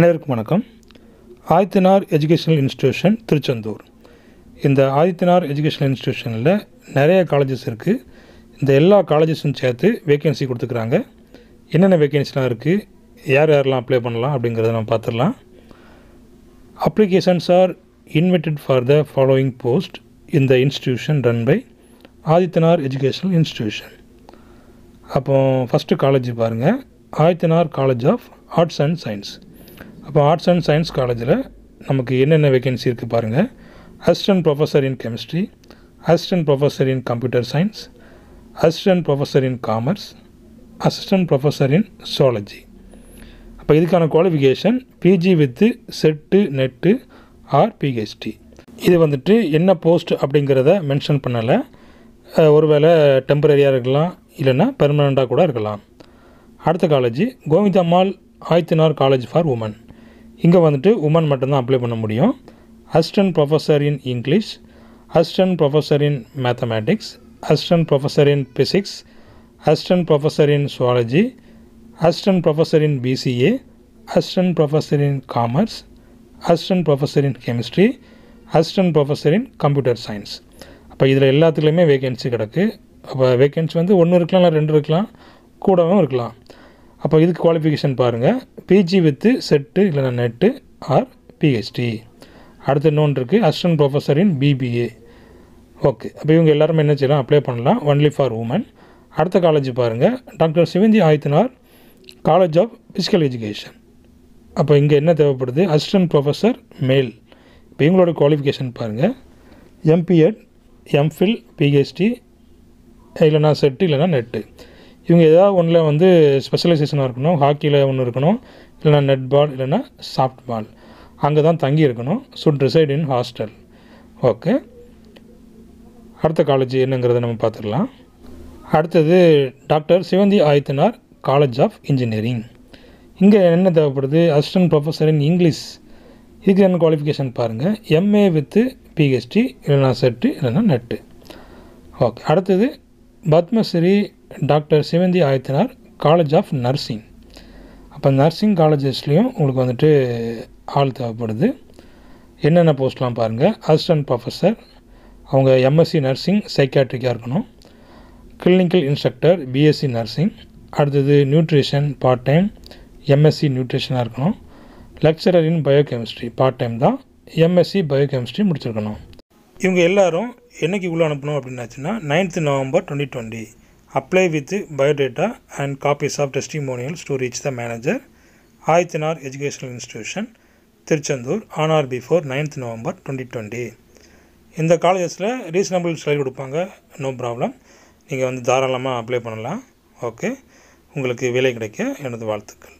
அனைவருக்கும் வணக்கம். Adithanar educational institution Tiruchendur. இந்த ஆதித்யநார் எஜுகேஷனல் இன்ஸ்டிடியூஷனில் நிறைய காலேஜஸ் இருக்குது இந்த எல்லா காலேஜஸும் சேர்த்து வேகன்சி கொடுத்துக்கிறாங்க. என்னென்ன வேகன்சிலாம் இருக்குது யார் யாரெல்லாம் அப்ளை பண்ணலாம் அப்படிங்கிறத நம்ம பார்த்துடலாம் applications are invited for the following post இந்த institution run by Adityanar Adithanar educational institution அப்போ ஃபஸ்ட்டு காலேஜ் பாருங்கள் Adithanar college of arts and science அப்போ ஆர்ட்ஸ் அண்ட் சயின்ஸ் காலேஜில் நமக்கு என்னென்ன வேகன்சி இருக்குது பாருங்கள் assistant professor in chemistry assistant professor in computer science assistant professor in commerce assistant professor in zoology அப்போ இதுக்கான qualification PG with SET NET or PhD இது வந்துட்டு என்ன போஸ்ட் அப்படிங்கிறத மென்ஷன் பண்ணலை. ஒருவேளை டெம்பரரியாக இருக்கலாம் இல்லைன்னா பெர்மனண்ட்டாக கூட இருக்கலாம். அடுத்த college Govindammal Adithanar college for women இங்கே வந்துட்டு உமன் மட்டும்தான் அப்ளை பண்ண முடியும். Assistant professor in English assistant professor in mathematics assistant professor in physics assistant professor in zoology assistant professor in BCA assistant professor in commerce assistant professor in chemistry assistant professor in computer science அப்போ இதில் எல்லாத்துலேயுமே vacancy கிடக்கு. அப்போ vacancy வந்து ஒன்று இருக்கலாம் இல்லை ரெண்டு இருக்கலாம் கூடவும் இருக்கலாம். அப்போ இதுக்கு குவாலிஃபிகேஷன் பாருங்கள் பிஜி வித்து செட்டு இல்லைன்னா நெட்டு ஆர் பிஹெச்டி அடுத்து இன்னொன்று இருக்குது assistant professor in BBA okay அப்போ இவங்க எல்லாருமே என்ன செய்யலாம்? அப்ளை பண்ணலாம். ஒன்லி ஃபார் உமன் அடுத்த காலேஜ் பாருங்கள் doctor Sivanthi Adithanar college of physical education அப்போ இங்கே என்ன தேவைப்படுது? அசிஸ்டன்ட் ப்ரொஃபஸர் மேல் இப்போ இவங்களோட குவாலிஃபிகேஷன் பாருங்கள் எம்பிஎட் எம்ஃபில் பிஹெச்டி இல்லைனா செட்டு இல்லைனா நெட்டு இவங்க ஏதாவது ஒன்றில் வந்து ஸ்பெஷலைசேஷனாக இருக்கணும் ஹாக்கியில் ஒன்று இருக்கணும் இல்லைனா நெட் பால் இல்லைனா சாஃப்ட் பால் அங்கே தான் தங்கி இருக்கணும் should reside in hostel okay அடுத்த காலேஜ் என்னங்கிறத நம்ம பார்த்துடலாம் அடுத்தது doctor Sivanthi Adithanar college of engineering இங்கே என்ன தேவைப்படுது? அசிஸ்டன்ட் ப்ரொஃபஸர் இன் இங்கிலீஷ் இதுக்கு என்ன குவாலிஃபிகேஷன் பாருங்கள் எம்ஏ வித்து பிஹெச்டி இல்லைனா செட்டு இல்லைனா நெட்டு ஓகே அடுத்தது Padmashri doctor Sivanthi Adithanar college of nursing அப்போ நர்சிங் காலேஜஸ்லேயும் உங்களுக்கு வந்துட்டு ஆள் தேவைப்படுது. என்னென்ன போஸ்ட்லாம் பாருங்கள் அசிஸ்டன்ட் ப்ரொஃபஸர் அவங்க எம்எஸ்சி நர்சிங் சைக்காட்ரிக்காக இருக்கணும். கிளினிக்கல் இன்ஸ்ட்ரக்டர் பிஎஸ்சி நர்சிங் அடுத்தது நியூட்ரிஷன் பார்ட் டைம் எம்எஸ்சி நியூட்ரிஷனாக இருக்கணும். Lecturer in biochemistry part time தான் எம்எஸ்சி பயோகெமிஸ்ட்ரி முடிச்சிருக்கணும். இவங்க எல்லாரும் என்னைக்கு உள்ள அனுப்பணும் அப்படின்னாச்சுன்னா ninth November twenty twenty apply with biodata and copies of testimonials to reach the manager Adithanar educational institution Tiruchendur on or before ninth November twenty twenty இந்த காலேஜஸில் reasonable salary கொடுப்பாங்க. நோ ப்ராப்ளம் நீங்கள் வந்து தாராளமாக அப்ளை பண்ணலாம். Okay உங்களுக்கு வேலை கிடைக்க எனது வாழ்த்துக்கள்.